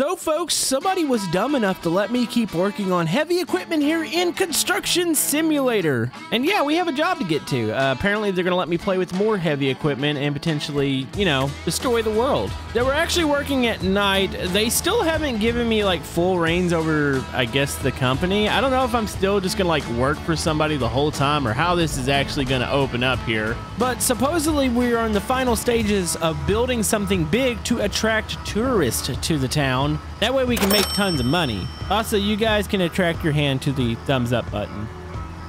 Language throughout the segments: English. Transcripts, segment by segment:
So, folks, somebody was dumb enough to let me keep working on heavy equipment here in Construction Simulator. And yeah, we have a job to get to. Uh, apparently, they're going to let me play with more heavy equipment and potentially, you know, destroy the world. They were actually working at night. They still haven't given me like full reins over, I guess, the company. I don't know if I'm still just going to like work for somebody the whole time or how this is actually going to open up here. But supposedly, we are in the final stages of building something big to attract tourists to the town that way we can make tons of money. Also, you guys can attract your hand to the thumbs up button.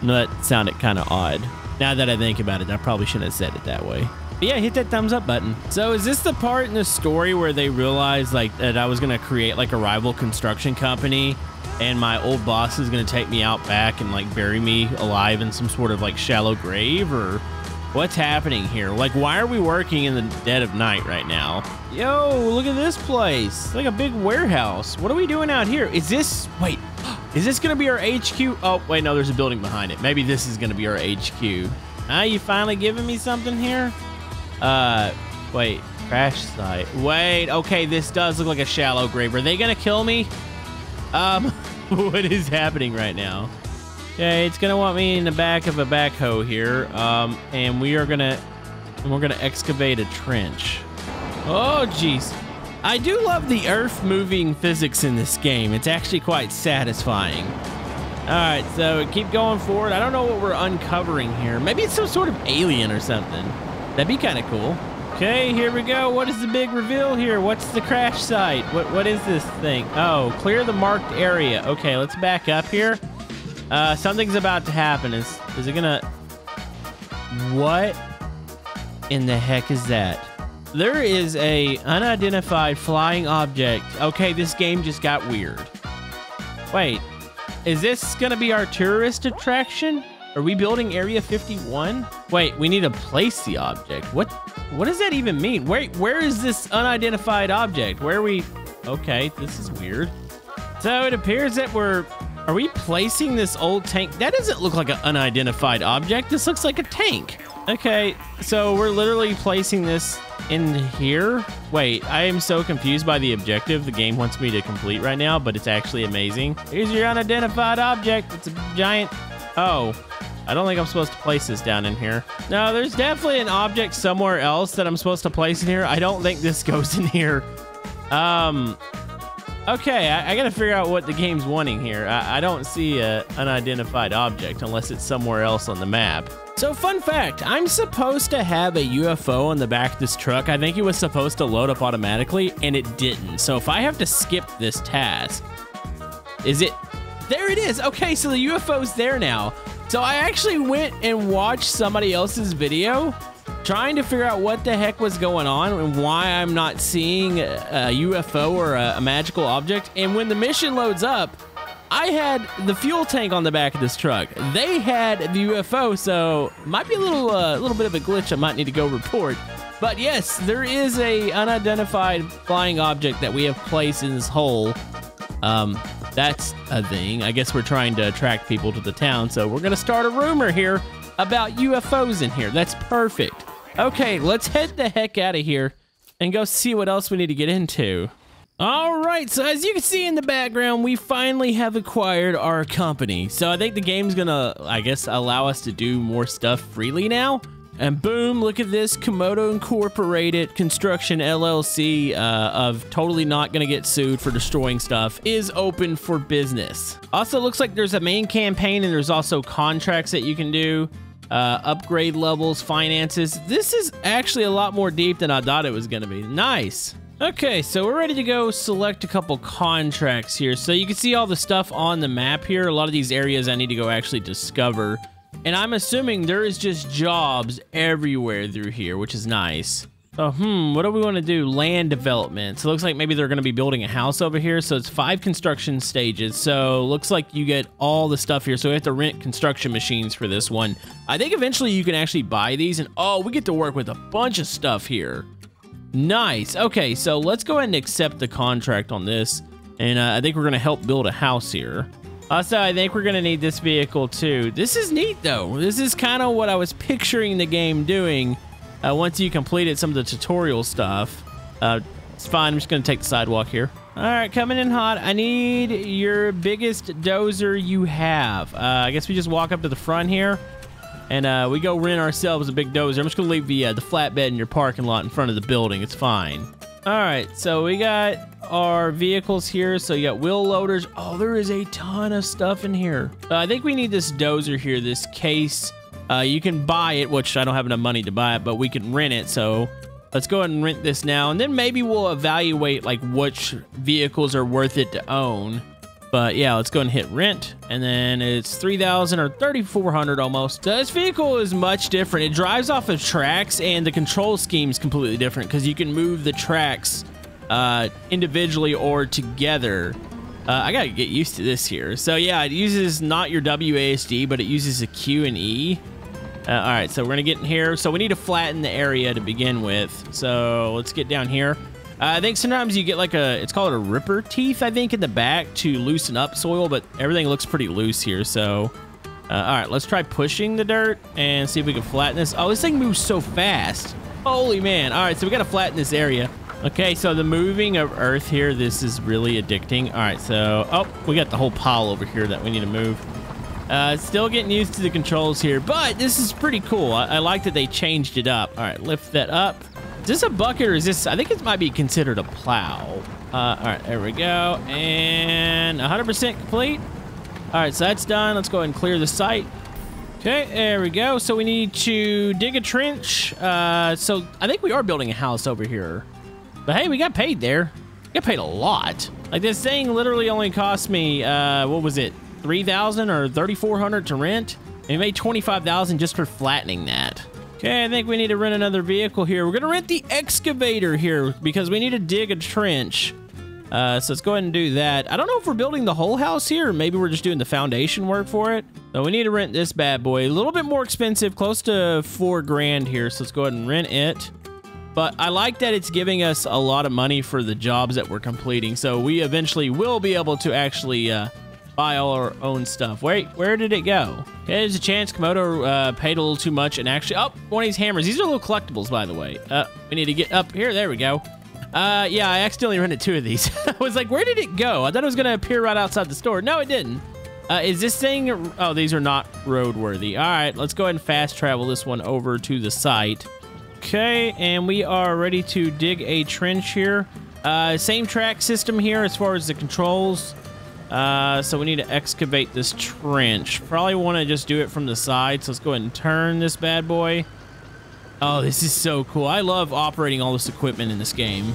No, that sounded kind of odd. Now that I think about it, I probably shouldn't have said it that way. But yeah, hit that thumbs up button. So is this the part in the story where they realized like that I was gonna create like a rival construction company and my old boss is gonna take me out back and like bury me alive in some sort of like shallow grave or What's happening here? Like, why are we working in the dead of night right now? Yo, look at this place. It's like a big warehouse. What are we doing out here? Is this... Wait. Is this going to be our HQ? Oh, wait, no, there's a building behind it. Maybe this is going to be our HQ. Ah, you finally giving me something here? Uh, wait. Crash site. Wait, okay, this does look like a shallow grave. Are they going to kill me? Um, what is happening right now? Okay, it's gonna want me in the back of a backhoe here, um, and we are gonna, we're gonna excavate a trench. Oh, jeez. I do love the earth moving physics in this game. It's actually quite satisfying. All right, so keep going forward. I don't know what we're uncovering here. Maybe it's some sort of alien or something. That'd be kind of cool. Okay, here we go. What is the big reveal here? What's the crash site? What What is this thing? Oh, clear the marked area. Okay, let's back up here. Uh, something's about to happen. Is is it gonna? What in the heck is that? There is a unidentified flying object. Okay, this game just got weird. Wait, is this gonna be our tourist attraction? Are we building Area 51? Wait, we need to place the object. What what does that even mean? Where where is this unidentified object? Where are we? Okay, this is weird. So it appears that we're are we placing this old tank? That doesn't look like an unidentified object. This looks like a tank. Okay, so we're literally placing this in here. Wait, I am so confused by the objective the game wants me to complete right now, but it's actually amazing. Here's your unidentified object. It's a giant... Oh, I don't think I'm supposed to place this down in here. No, there's definitely an object somewhere else that I'm supposed to place in here. I don't think this goes in here. Um, Okay, I, I, gotta figure out what the game's wanting here. I, I don't see an unidentified object unless it's somewhere else on the map. So fun fact, I'm supposed to have a UFO on the back of this truck. I think it was supposed to load up automatically and it didn't. So if I have to skip this task, is it, there it is. Okay, so the UFO's there now. So I actually went and watched somebody else's video trying to figure out what the heck was going on and why I'm not seeing a, a UFO or a, a, magical object. And when the mission loads up, I had the fuel tank on the back of this truck. They had the UFO, so might be a little, uh, little bit of a glitch. I might need to go report. But yes, there is a unidentified flying object that we have placed in this hole. Um, that's a thing. I guess we're trying to attract people to the town, so we're gonna start a rumor here about UFOs in here. That's perfect. Okay, let's head the heck out of here and go see what else we need to get into. All right, so as you can see in the background, we finally have acquired our company. So I think the game's gonna, I guess, allow us to do more stuff freely now. And boom, look at this Camodo Incorporated Construction LLC uh, of totally not going to get sued for destroying stuff is open for business. Also, looks like there's a main campaign and there's also contracts that you can do uh, upgrade levels, finances. This is actually a lot more deep than I thought it was going to be. Nice. Okay, so we're ready to go select a couple contracts here. So you can see all the stuff on the map here. A lot of these areas I need to go actually discover. And I'm assuming there is just jobs everywhere through here, which is nice. So, hmm, what do we want to do? Land development. So it looks like maybe they're going to be building a house over here. So it's five construction stages. So looks like you get all the stuff here. So we have to rent construction machines for this one. I think eventually you can actually buy these. And oh, we get to work with a bunch of stuff here. Nice. Okay, so let's go ahead and accept the contract on this. And uh, I think we're going to help build a house here. Also, I think we're going to need this vehicle too. This is neat though. This is kind of what I was picturing the game doing uh, once you completed some of the tutorial stuff, uh, it's fine. I'm just going to take the sidewalk here. All right, coming in hot. I need your biggest dozer you have. Uh, I guess we just walk up to the front here, and uh, we go rent ourselves a big dozer. I'm just gonna leave the uh, the flatbed in your parking lot in front of the building. It's fine. All right, so we got our vehicles here. So you got wheel loaders. Oh, there is a ton of stuff in here. Uh, I think we need this dozer here, this case. Uh, you can buy it, which I don't have enough money to buy it, but we can rent it. So let's go ahead and rent this now. And then maybe we'll evaluate like which vehicles are worth it to own. But yeah, let's go and hit rent. And then it's 3000 or 3400 almost. So this vehicle is much different. It drives off of tracks and the control scheme is completely different because you can move the tracks uh, individually or together. Uh, I gotta get used to this here. So yeah, it uses not your WASD, but it uses a Q and E. Uh, all right, so we're gonna get in here. So we need to flatten the area to begin with. So let's get down here. Uh, I think sometimes you get like a, it's called a ripper teeth, I think, in the back to loosen up soil, but everything looks pretty loose here. So, uh, all right, let's try pushing the dirt and see if we can flatten this. Oh, this thing moves so fast. Holy man. All right, so we got to flatten this area. Okay, so the moving of earth here, this is really addicting. All right, so, oh, we got the whole pile over here that we need to move. Uh, still getting used to the controls here, but this is pretty cool. I, I like that they changed it up. All right, lift that up. Is this a bucket or is this, I think it might be considered a plow. Uh, all right, there we go. And 100% complete. All right, so that's done. Let's go ahead and clear the site. Okay, there we go. So we need to dig a trench. Uh, so I think we are building a house over here. But hey, we got paid there. We got paid a lot. Like this thing literally only cost me, uh, what was it? 3000 or 3400 to rent? And we made 25000 just for flattening that. Okay, I think we need to rent another vehicle here. We're going to rent the excavator here because we need to dig a trench. Uh, so let's go ahead and do that. I don't know if we're building the whole house here maybe we're just doing the foundation work for it. So we need to rent this bad boy. A little bit more expensive, close to four grand here. So let's go ahead and rent it. But I like that it's giving us a lot of money for the jobs that we're completing. So we eventually will be able to actually uh, buy all our own stuff. Wait, where did it go? There's a chance Camodo uh, paid a little too much and actually... Oh, one of these hammers. These are little collectibles, by the way. Uh, we need to get up here. There we go. Uh, yeah, I accidentally rented two of these. I was like, where did it go? I thought it was going to appear right outside the store. No, it didn't. Uh, is this thing... Oh, these are not roadworthy. All right, let's go ahead and fast travel this one over to the site. Okay, and we are ready to dig a trench here. Uh, same track system here as far as the controls. Uh, so we need to excavate this trench. Probably want to just do it from the side. So let's go ahead and turn this bad boy. Oh, this is so cool. I love operating all this equipment in this game.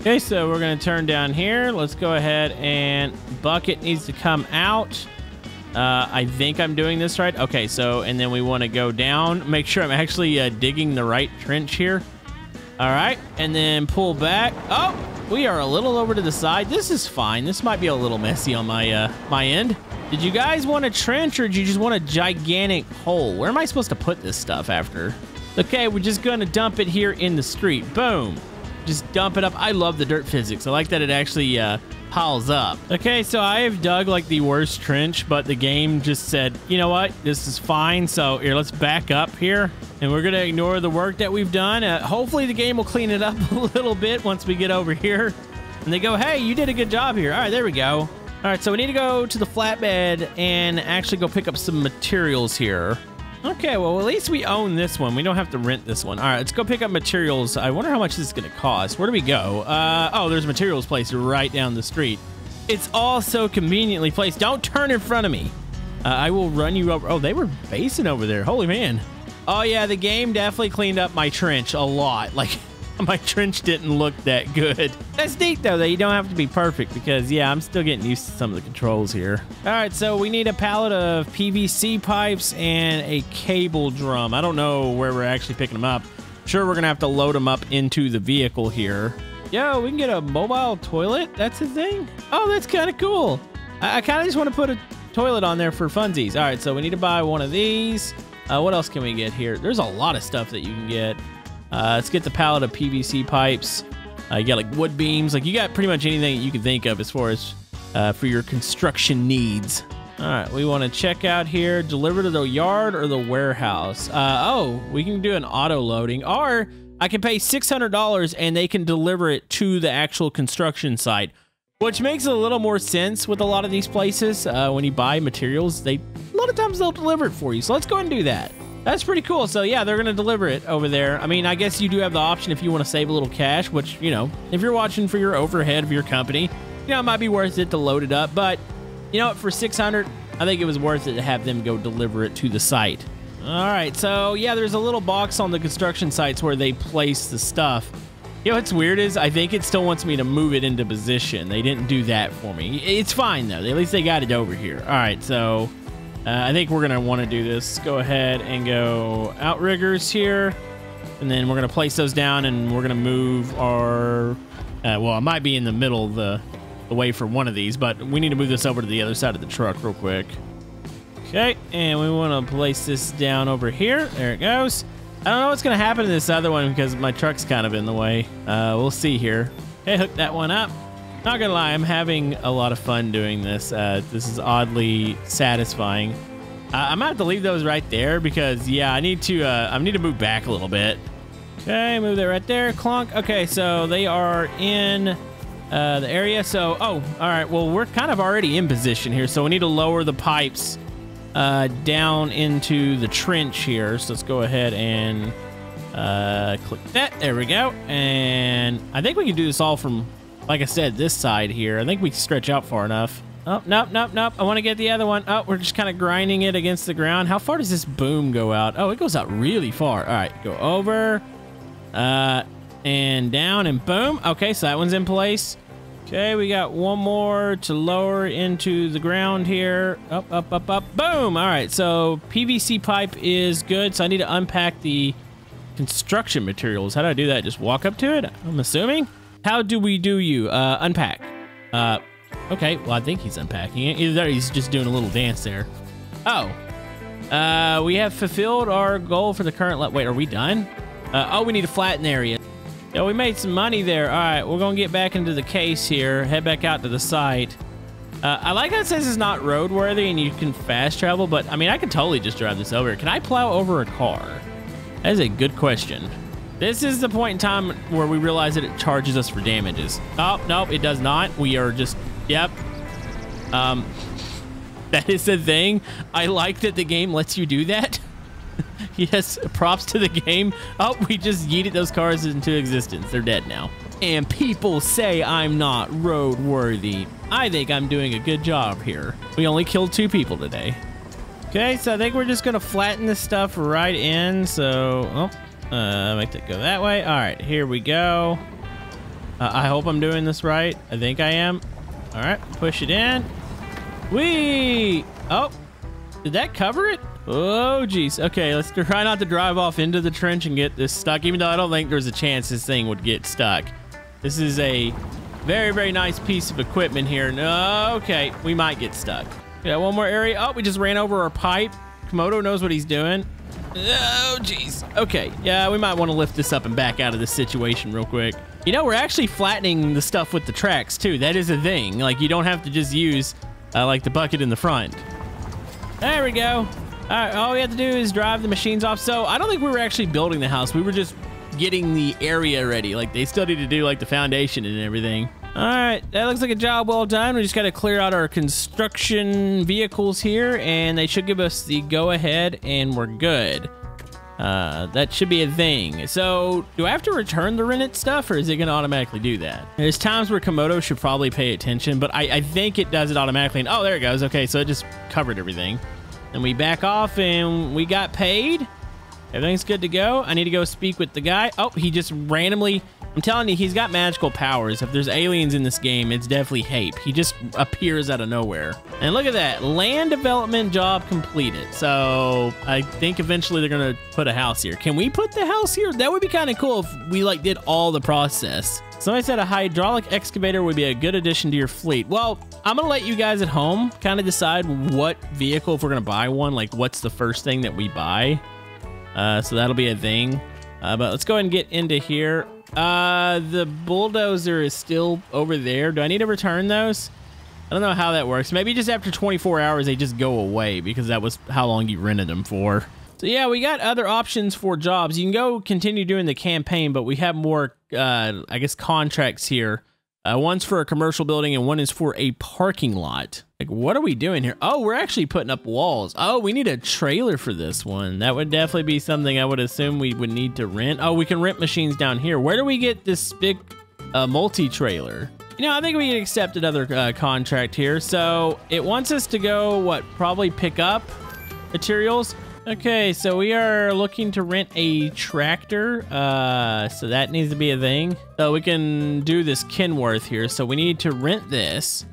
Okay, so we're going to turn down here. Let's go ahead and bucket needs to come out. Uh, I think I'm doing this right. Okay, so, and then we want to go down. Make sure I'm actually uh, digging the right trench here. All right, and then pull back. Oh, we are a little over to the side. This is fine. This might be a little messy on my uh, my end. Did you guys want a trench or did you just want a gigantic hole? Where am I supposed to put this stuff after? Okay, we're just to dump it here in the street. Boom. Just dump it up. I love the dirt physics. I like that it actually uh, piles up. Okay, so I have dug like the worst trench, but the game just said, you know what? This is fine. So here, let's back up here. And we're to ignore the work that we've done. Uh, hopefully the game will clean it up a little bit once we get over here. And they go, hey, you did a good job here. All right, there we go. All right, so we need to go to the flatbed and actually go pick up some materials here. Okay, well, at least we own this one. We don't have to rent this one. All right, let's go pick up materials. I wonder how much this is going to cost. Where do we go? Uh, oh, there's a materials place right down the street. It's all so conveniently placed. Don't turn in front of me. Uh, I will run you over. Oh, they were basing over there. Holy man. Oh, yeah, the game definitely cleaned up my trench a lot. Like, my trench didn't look that good. That's neat, though, that you don't have to be perfect because, yeah, I'm still getting used to some of the controls here. All right, so we need a pallet of PVC pipes and a cable drum. I don't know where we're actually picking them up. Sure, we're going to have to load them up into the vehicle here. Yo, we can get a mobile toilet? That's a thing? Oh, that's kind of cool. I, I kind of just want to put a toilet on there for funsies. All right, so we need to buy one of these. Uh, what else can we get here? There's a lot of stuff that you can get. Uh, let's get the pallet of PVC pipes. Uh, you got like wood beams. Like you got pretty much anything you can think of as far as uh, for your construction needs. All right, we want to check out here. Deliver to the yard or the warehouse. Uh, oh, we can do an auto loading, or I can pay six hundred dollars and they can deliver it to the actual construction site. which makes a little more sense with a lot of these places. Uh, when you buy materials, they a lot of times they'll deliver it for you. So let's go and do that. That's pretty cool. So yeah, they're gonna deliver it over there. I mean, I guess you do have the option if you want to save a little cash, which you know, if you're watching for your overhead of your company, you know, it might be worth it to load it up. But you know, for 600, I think it was worth it to have them go deliver it to the site. All right, so yeah, there's a little box on the construction sites where they place the stuff. You know what's weird is I think it still wants me to move it into position. They didn't do that for me. It's fine though. At least they got it over here. All right, so uh, I think we're gonna want to do this. Go ahead and go outriggers here, and then we're gonna place those down, and we're gonna move our. Uh, well, I might be in the middle of the, the way for one of these, but we need to move this over to the other side of the truck real quick. Okay, and we want to place this down over here. There it goes. I don't know what's going to happen to this other one because my truck's kind of in the way. Uh, we'll see here. Okay, hook that one up. Not gonna lie, I'm having a lot of fun doing this. Uh, this is oddly satisfying. Uh, I'm gonna have to leave those right there because yeah, I need to uh, I need to move back a little bit. Okay, move that right there. Clunk. Okay, so they are in uh, the area. So oh, all right. Well, we're kind of already in position here, so we need to lower the pipes uh, down into the trench here. So let's go ahead and uh, click that. There we go. And I think we can do this all from, like I said, this side here. I think we stretch out far enough. Oh, nope, nope, nope. I want to get the other one. Oh, we're just kind of grinding it against the ground. How far does this boom go out? Oh, it goes out really far. All right, go over, uh, and down, and boom. Okay, so that one's in place. Okay, we got one more to lower into the ground here. Up, up, up, up. Boom! All right, so PVC pipe is good. So I need to unpack the construction materials. How do I do that? Just walk up to it? I'm assuming. How do we do you? Uh, unpack. Uh, okay, well, I think he's unpacking it. Either he's just doing a little dance there. Oh. Uh, we have fulfilled our goal for the current... Wait, are we done? Uh, oh, we need to flatten area. Yeah, we made some money there. All right, we're going to get back into the case here. Head back out to the site. Uh, I like how it says it's not roadworthy and you can fast travel, but I mean, I can totally just drive this over. Can I plow over a car? That is a good question. This is the point in time where we realize that it charges us for damages. Oh, nope, it does not. We are just, yep. Um, that is the thing. I like that the game lets you do that. yes, props to the game. Oh, we just yeeted those cars into existence. They're dead now. And people say I'm not roadworthy. I think I'm doing a good job here. We only killed two people today. Okay, so I think we're just gonna flatten this stuff right in. So, oh, uh, make that go that way. All right, here we go. Uh, I hope I'm doing this right. I think I am. All right, push it in. Whee! Oh, did that cover it? Oh, geez. Okay, let's try not to drive off into the trench and get this stuck, even though I don't think there's a chance this thing would get stuck. This is a very, very nice piece of equipment here. No, okay, we might get stuck. Yeah, one more area. Oh, we just ran over our pipe. Camodo knows what he's doing. Oh, jeez. Okay, yeah, we might want to lift this up and back out of this situation real quick. You know, we're actually flattening the stuff with the tracks, too. That is a thing. Like, you don't have to just use, uh, like, the bucket in the front. There we go. All right, all we have to do is drive the machines off. So I don't think we were actually building the house. We were just getting the area ready. Like they still need to do like the foundation and everything. All right, that looks like a job well done. We just got to clear out our construction vehicles here, and they should give us the go-ahead, and we're good. Uh, that should be a thing. So, do I have to return the rented stuff, or is it going to automatically do that? There's times where Camodo should probably pay attention, but I, I think it does it automatically. And, oh, there it goes. Okay, so it just covered everything. And we back off and we got paid. Everything's good to go. I need to go speak with the guy. Oh, he just randomly... I'm telling you, he's got magical powers. If there's aliens in this game, it's definitely Hape. He just appears out of nowhere. And look at that. Land development job completed. So I think eventually they're going to put a house here. Can we put the house here? That would be kind of cool if we like did all the process. Somebody said a hydraulic excavator would be a good addition to your fleet. Well, I'm going to let you guys at home kind of decide what vehicle, if we're going to buy one, like what's the first thing that we buy. Uh, so that'll be a thing. Uh, but let's go ahead and get into here. Uh, the bulldozer is still over there. Do I need to return those? I don't know how that works. Maybe just after 24 hours, they just go away because that was how long you rented them for. So yeah, we got other options for jobs. You can go continue doing the campaign, but we have more, uh, I guess, contracts here Uh, one's for a commercial building and one is for a parking lot. Like, what are we doing here? Oh, we're actually putting up walls. Oh, we need a trailer for this one. That would definitely be something I would assume we would need to rent. Oh, we can rent machines down here. Where do we get this big uh, multi-trailer? You know, I think we can accept another uh, contract here. So it wants us to go, what, probably pick up materials. Okay, so we are looking to rent a tractor. Uh, so that needs to be a thing. So we can do this Kenworth here. So we need to rent this.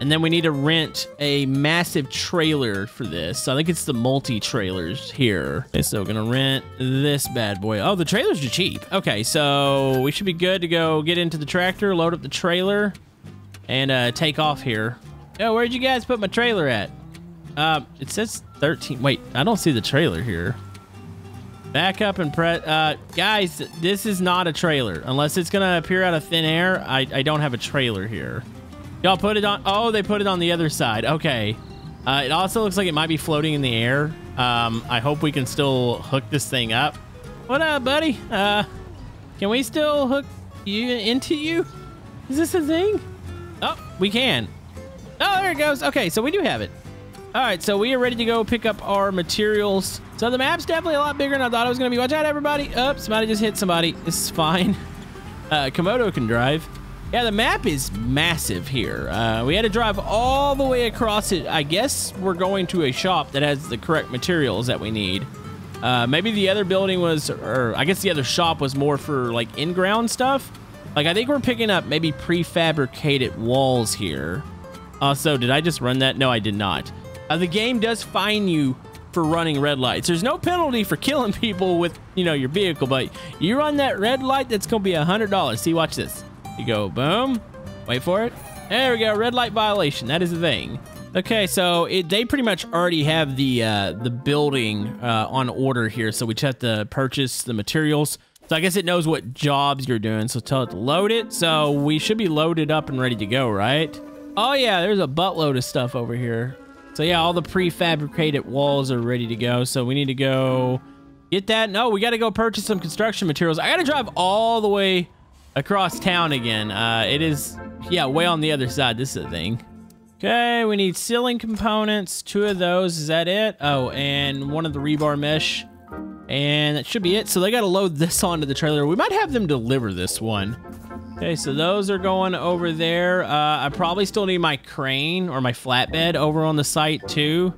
And then we need to rent a massive trailer for this. So I think it's the multi-trailers here. Okay, so we're gonna rent this bad boy. Oh, the trailers are cheap. Okay, so we should be good to go get into the tractor, load up the trailer, and uh, take off here. Oh, where'd you guys put my trailer at? Uh, it says 13. Wait, I don't see the trailer here. Back up and press. Uh, guys, this is not a trailer. Unless it's going to appear out of thin air, I, I don't have a trailer here. Y'all put it on. Oh, they put it on the other side. Okay. Uh, it also looks like it might be floating in the air. Um, I hope we can still hook this thing up. What up, buddy? Uh, can we still hook you into you? Is this a thing? Oh, we can. Oh, there it goes. Okay, so we do have it. All right, so we are ready to go pick up our materials. So the map's definitely a lot bigger than I thought it was going to be. Watch out, everybody. Oh, somebody just hit somebody. This is fine. Uh, Camodo can drive. Yeah, the map is massive here. Uh, we had to drive all the way across it. I guess we're going to a shop that has the correct materials that we need. Uh, maybe the other building was, or I guess the other shop was more for like in-ground stuff. Like I think we're picking up maybe prefabricated walls here. Also, did I just run that? No, I did not. Uh, the game does fine you for running red lights. There's no penalty for killing people with, you know, your vehicle, but you run that red light, that's going to be a $100. See, watch this. You go, boom. Wait for it. There we go. Red light violation. That is the thing. Okay, so it, they pretty much already have the uh, the building uh, on order here, so we just have to purchase the materials. So I guess it knows what jobs you're doing, so tell it to load it. So we should be loaded up and ready to go, right? Oh yeah, there's a buttload of stuff over here. So yeah, all the prefabricated walls are ready to go. So we need to go get that. No, we got to go purchase some construction materials. I got to drive all the way across town again. Uh, it is, yeah, way on the other side. This is the thing. Okay, we need ceiling components. Two of those. Is that it? Oh, and one of the rebar mesh. And that should be it. So they got to load this onto the trailer. We might have them deliver this one. Okay, so those are going over there. Uh, I probably still need my crane or my flatbed over on the site too.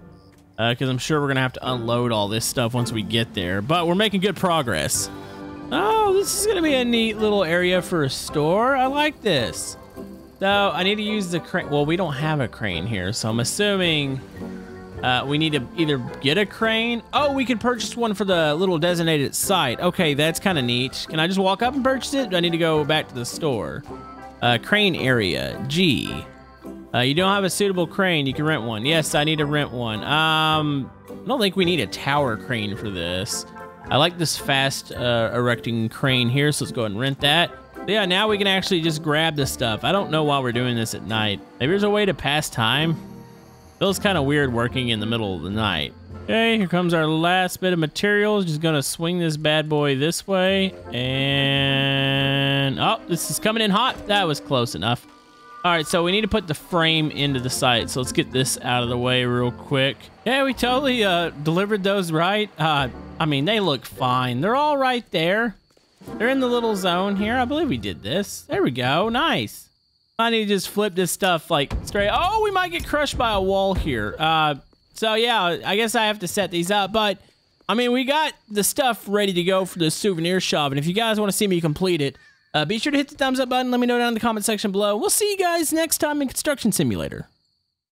Because uh, I'm sure we're going to have to unload all this stuff once we get there. But we're making good progress. Oh, this is going to be a neat little area for a store. I like this. So I need to use the crane. Well, we don't have a crane here, so I'm assuming uh, we need to either get a crane. Oh, we can purchase one for the little designated site. Okay, that's kind of neat. Can I just walk up and purchase it? Do I need to go back to the store? Uh, crane area, G. Uh, you don't have a suitable crane. You can rent one. Yes, I need to rent one. Um, I don't think we need a tower crane for this. I like this fast uh, erecting crane here, so let's go ahead and rent that. But yeah, now we can actually just grab the stuff. I don't know why we're doing this at night. Maybe there's a way to pass time. Feels kind of weird working in the middle of the night. Okay, here comes our last bit of materials. Just gonna swing this bad boy this way. And, oh, this is coming in hot. That was close enough. All right, so we need to put the frame into the site. So let's get this out of the way real quick. Yeah, we totally uh, delivered those right. Uh, I mean, they look fine. They're all right there. They're in the little zone here. I believe we did this. There we go. Nice. I need to just flip this stuff like straight. Oh, we might get crushed by a wall here. Uh, so yeah, I guess I have to set these up. But I mean, we got the stuff ready to go for the souvenir shop. And if you guys want to see me complete it, uh, be sure to hit the thumbs up button. Let me know down in the comment section below. We'll see you guys next time in Construction Simulator.